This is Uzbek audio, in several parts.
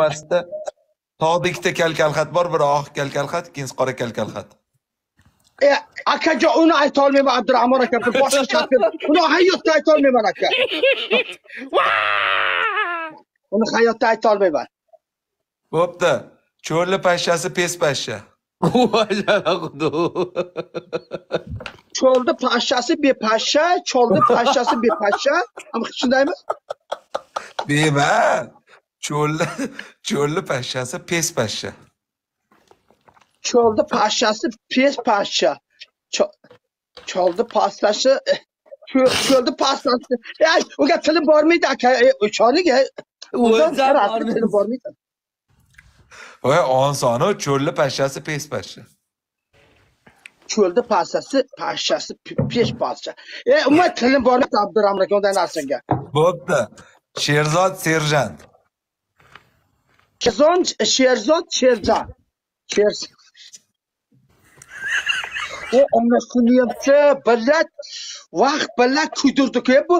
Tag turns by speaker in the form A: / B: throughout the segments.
A: masjidda tog'da ikkita kalkalxat bor biri oq kalkalxat ikkinchisi qora kalkalxat.
B: E, akajon uni aytolmayman abdurahmon aka bir boshqa uni hayotda aytolmayman aka. Uni hayotda aytolmayman.
A: Bo'pti. Cho'lli pashshasi pes pashsha.
B: Cho'lni pashshasi bepashsha cho'lni pashshasi bepashsha. Shundaymi?
A: Beman Çorlu, Çorlu Paşası Pes Paşa.
B: Çorlu Paşası Pes Paşa. Ço Çorlu Paşası Çorlu Paşası. Ya o kadar tılım bormayı da Çorlu ya.
C: Uzun herhalde
B: tılım bormayı
A: da. Ve on sonra Çorlu Paşası
B: Pes Paşa. Çölde paşası, paşası, peş paşa. E, umma tılım bormayı da Abdurrahman'a ondan arsın
A: gel. Bopta. Sherzod Serjant.
B: Sherzon, Sherzod, Sherzan. Sherzon. u onasini ham billat vaqt billat kuydirdiku e, bu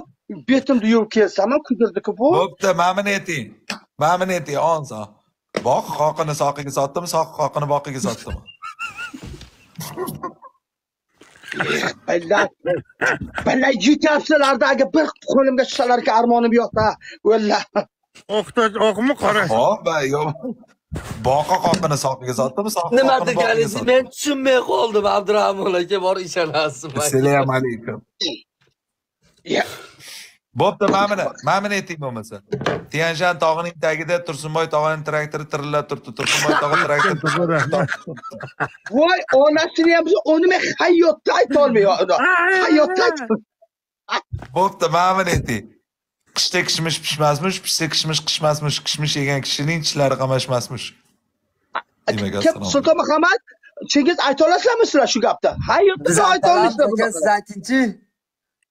B: betimni yuvib kelsam ham kuydirdiku bu.
A: Bo'pti mamnun eting. Mamnun eting onso bog' qoqini soqiga sotdim soq qoqini boqiga
B: sotdim balla yetyapsizlar bir qo'limga tushalar ekan armonim yo'qda. O'lla
D: Oqtoj oqmi qora?
A: hop ba yo boqa qoqini soqiga sotdimi?
C: Nima deganingizni men tushunmay qoldim abdurahmon aka bor ishonasiz
A: assalomu alaykum.
B: Ya,
A: bo'pti mana buni mana buni ayting bo'lmasa. Tianshan tog'ining tagida tursunboy tog'ining traktori tirillab turibdi tursunboy tog'a traktor
B: voy onasini ham uni men hayotda aytolmayman hayotda
A: bo'pti mana buni ayting qishda kishmish pishmasmish pishsa kishmish qishmasmish kishmish yegan kishining tishlari qamashmasmish
B: sulton muhammad chingiz aytolasizlarmi sizlar shu gapni hayotda
C: biz
B: aytolmaysizlar
C: aka siz aytingchi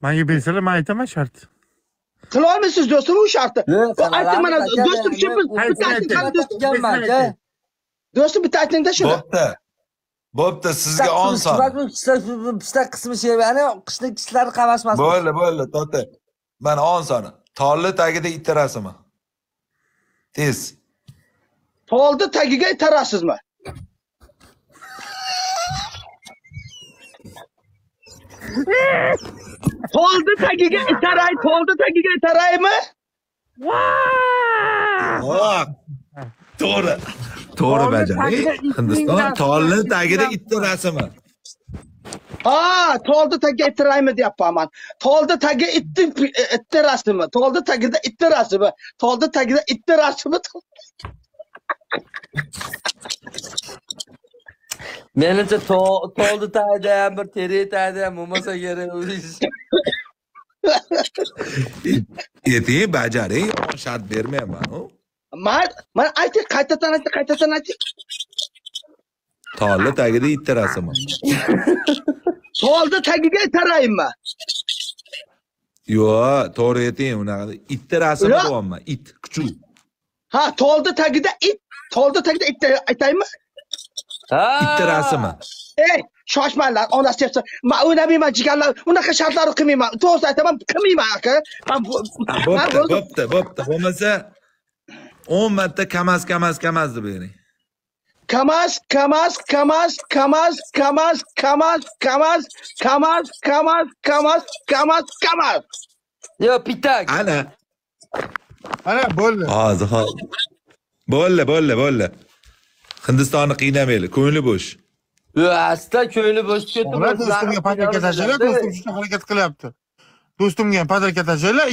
D: Menga bersalar men aytaman shart.
B: qila olmaysiz do'stim u shartni ayting mana do'stim shu do'stim bitta aytingda shuni
A: bo'pti bo'pti sizga on son
C: pishta qismi shevani qishni tishlari qamashmas
A: bo'ldi bo'ldi to'xta mana on soni tolli tagida itta rasmi tez.
B: Tolni tagiga itarasizmi tolni tagiga itaray tolni tagiga itaraymi?
A: To'g'ri. To'g'ri bajaring hindiston tolni tagida itta rasmi
B: Aa, toldu tagi ettiraymi deyapman. Toldu tagi itti itti e, rasmi. Toldu tagida itti rasmi. Toldu tagida itti rasmi.
C: Menimcha toldi tagida ham bir teri tagida ham bo'lmasa kerak
A: eting bajaring yomon shart bermayman
B: man man ayting qaytadan ayting qaytadan ayting
A: tolni tagida itti rasmi.
B: tolni tagiga itaraymi
A: yo'q to'g'ri ayting unaqa itta rasmi
B: Yo'q.
A: bo'lyapman it kuchuk
B: ha tolni tagida it tolni tagida it aytaymi
C: Ha.
A: itta rasmi.
B: Ey shoshmanglar onasi debsa man o'ynamayman jigarlar unaqa shartlarni qilmayman to'g'risini aytaman qilmayman aka.
A: Bo'pti bo'pti bo'pti. Bo'lmasa o'n marta kamas kamas kamas deb bering
B: kamaz kamaz kamaz kamaz kamaz kamaz kamaz kamaz kamaz kamaz kamaz kamaz.
C: يا بيتاك
A: انا
D: انا بقول
A: لك اه زخار بقول لك بقول لك بقول لك Hindistanlık iğnemeli, ko'ngli bo'sh.
C: Asta ko'ngli bo'sh
D: ketdi. Do'stimga patrika tashlaylar, do'stim shunday harakat qilyapti. Do'stimga ham patrika tashlaylar,